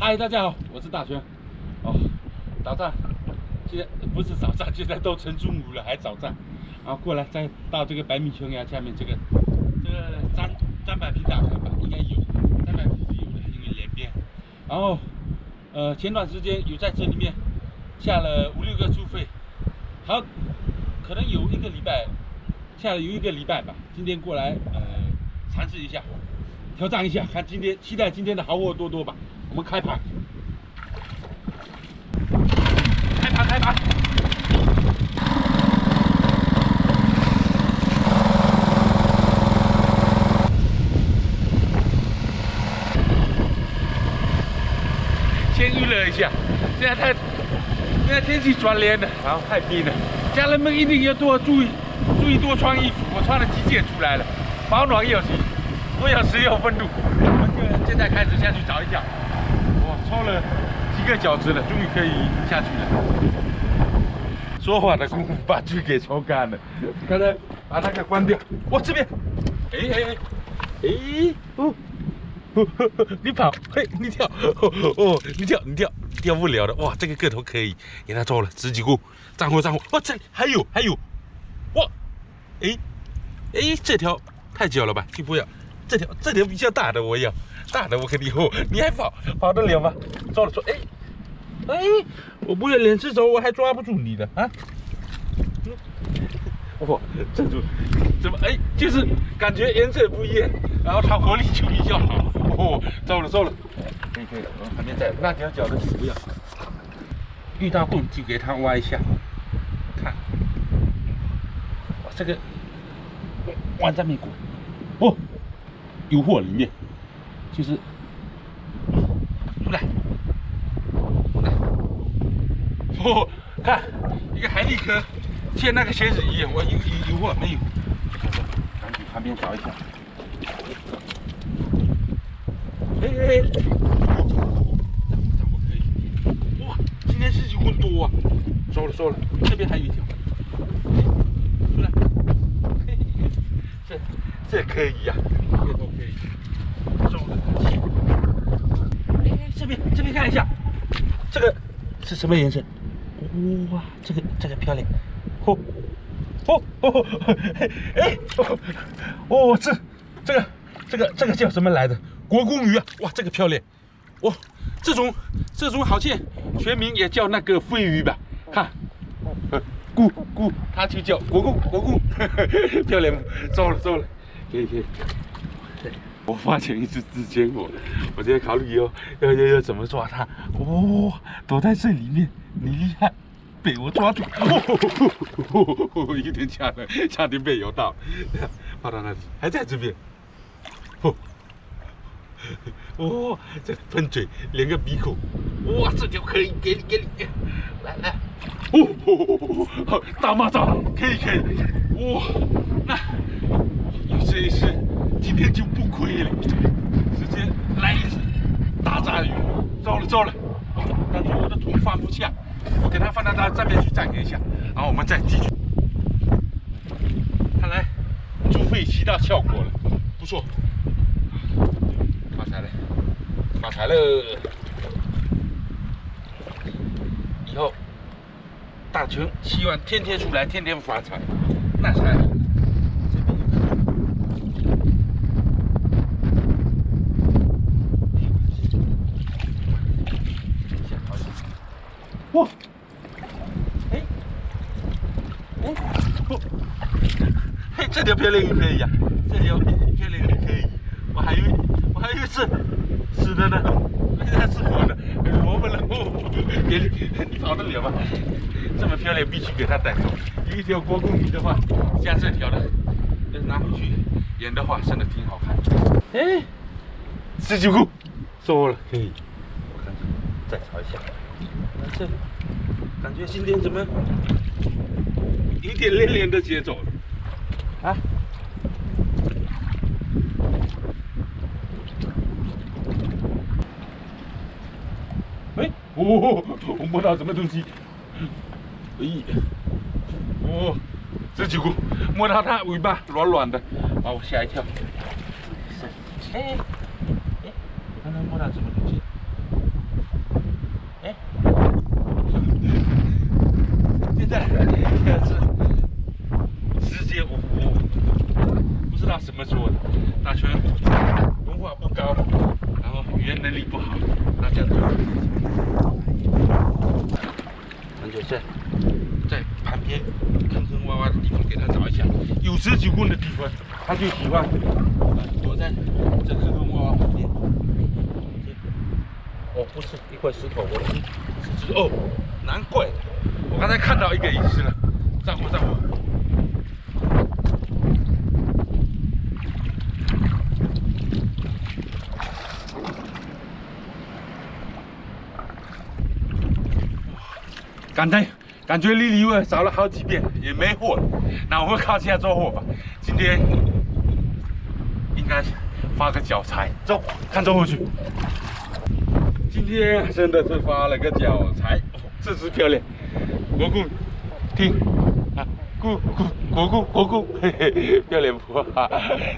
嗨，大家好，我是大轩。哦，早上，现在不是早上，现在都成中午了，还早上。然后过来，再到这个百米悬崖下面这个这个张张百皮打卡吧，应该有，张百皮是有的，因为连边。然后，呃，前段时间有在这里面下了五六个猪肺，好，可能有一个礼拜下了有一个礼拜吧。今天过来，呃，尝试一下，挑战一下，看今天期待今天的好货多多吧。我们开盘，开盘，开盘。先预热一下，现在太，现在天气转凉了，然后太冰了，家人们一定要多注意，注意多穿衣服。我穿了几件出来了，保暖有时，不要十六分度。我们就现在开始下去找一找。我抽了几个小时了，终于可以下去了。说话的功夫把剧给抽干了，刚才把那个关掉。哇，这边，哎哎哎，哎哦。你跑，嘿，你跳，哦，你跳，你跳，跳不了的。哇，这个个头可以，给他做了十几股，战火战火。哇，这里还有还有，哇，哎，哎，这条太小了吧，就不要。这条这条比较大的我要，大的我肯定有。你还跑跑得了吗？做了做，哎，哎，我不要两只手，我还抓不住你的啊。哇，这种怎么哎，就是感觉颜色不一样，然后它活力就比较好。哦，走了走了，可以可以，我们旁边在那条脚的不要，遇到洞就给它挖一下，看，哇，这个往这面滚，哦，有货里面，就是出来，来，哦，看一个海蛎壳。像那个鞋子一样，我有有有货没有？赶紧旁边找一下。哎哎，这我可以。哇，今天十几股多啊！收了收了，这边还有一条。出来，这可以呀，这都可以。收了。哎，这边这边看一下，这个是什么颜色？哇，这个这个漂亮。哦，哦哦，哎，哦，这这个这个这个叫什么来着？国公鱼啊！哇，这个漂亮！哇，这种这种好像全名也叫那个飞鱼吧？看，咕咕，它就叫国公国公，漂亮，走了走了，可以可以。我发现一只纸坚果，我在考虑以后要要要怎么抓它。哇，躲在这里面，你厉害。被我抓住，有点强了，差点被咬到，跑到那里，还在这边，哦，哇，这喷嘴，连个鼻孔，哇，这就可以，给你给你，来来，哦，大蚂蚱，可以可以，哇，那这一次，今天就不亏了，直接来一次大炸鱼，糟了糟了，感觉我的桶放不下。我给它放到它这边去站一下，然后我们再继续。看来猪肺起到效果了，不错，发财了，发财了！以后大群希望天天出来，天天发财，那才。哇！哎，哎，哦，嘿，这条漂亮鱼可以呀，这条漂亮鱼可以。我还以为我还以为是死的呢，原来是活的，萝卜了。给你，你跑得了吗？这么漂亮，必须给它带走。一条国公鱼的话，像这条的，要拿回去演的话，真的挺好看。哎，十九股，收了，可以。我看看，再查一下。这感觉今天怎么有点连连的节奏啊？哎，哦，我摸到什么东西？哎，哦，这几股摸到它尾巴软软的，把我吓一跳。哎，哎，我刚才摸到什么东西？力不好，那这样子，那就在在旁边坑坑洼洼的地方给它找一下，有蛇酒棍的地方，它就喜欢躲在这坑坑洼洼旁边。哦，不是一块石头，我是是是哦，难怪，我刚才看到一个隐私了，站我站我。刚才感觉离离位找了好几遍也没货，那我们靠近下做货吧。今天应该发个脚财，走，看走过去。今天真的是发了个脚财，哦，这只漂亮，国姑，听啊，咕咕国姑国姑，嘿嘿，漂亮不？哈，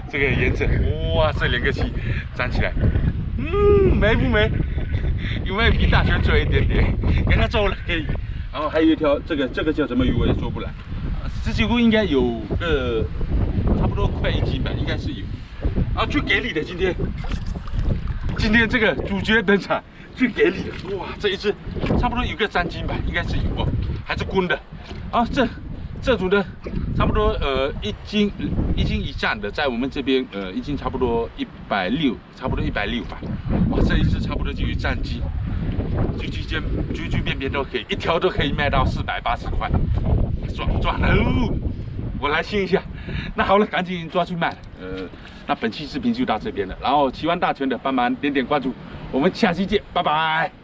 这个颜色，哇，这两个鳍站起来，嗯，美不美？有没有比大熊嘴一点点？给它走了，可以。然后还有一条，这个这个叫什么鱼我也说不来。十几公应该有个差不多快一斤吧，应该是有。啊，最给力的今天，今天这个主角登场，最给力的，哇，这一只差不多有个三斤吧，应该是有哦，还是公的。啊，这这组的差不多呃一斤一斤以上的，在我们这边呃一斤差不多一百六，差不多一百六吧。哇，这一只差不多就有三斤。居居间居居便便都可以，一条都可以卖到四百八十块，赚赚哦！我来信一下。那好了，赶紧抓去卖。呃，那本期视频就到这边了。然后喜欢大全的帮忙点点关注，我们下期见，拜拜。